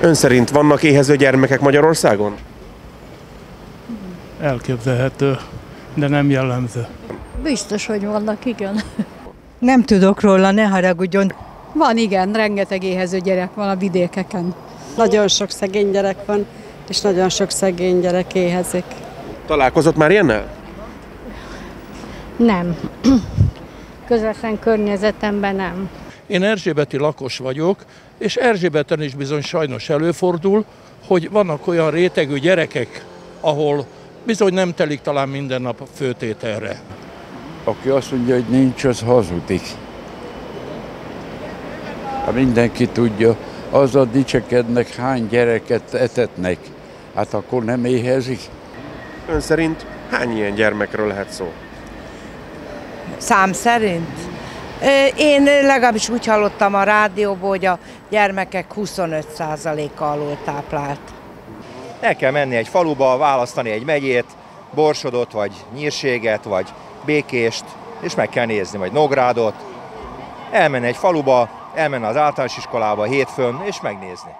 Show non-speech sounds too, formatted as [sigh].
Ön szerint vannak éhező gyermekek Magyarországon? Elképzelhető, de nem jellemző. Biztos, hogy vannak, igen. Nem tudok róla, ne haragudjon. Van, igen, rengeteg éhező gyerek van a vidékeken. Nagyon sok szegény gyerek van, és nagyon sok szegény gyerek éhezik. Találkozott már ilyennel? Nem. [clears throat] Közvetlen környezetemben nem. Én erzsébeti lakos vagyok, és Erzsébeten is bizony sajnos előfordul, hogy vannak olyan rétegű gyerekek, ahol bizony nem telik talán minden nap a főtételre. Aki azt mondja, hogy nincs, az hazudik. Ha mindenki tudja, azzal dicsekednek, hány gyereket etetnek. Hát akkor nem éhezik. Ön szerint hány ilyen gyermekről lehet szó? Szám szerint? Én legalábbis úgy hallottam a rádióból, hogy a gyermekek 25%-a alul táplált. El kell menni egy faluba, választani egy megyét, Borsodot, vagy Nyírséget, vagy Békést, és meg kell nézni, vagy Nográdot. Elmenni egy faluba, elmenni az általános iskolába hétfőn, és megnézni.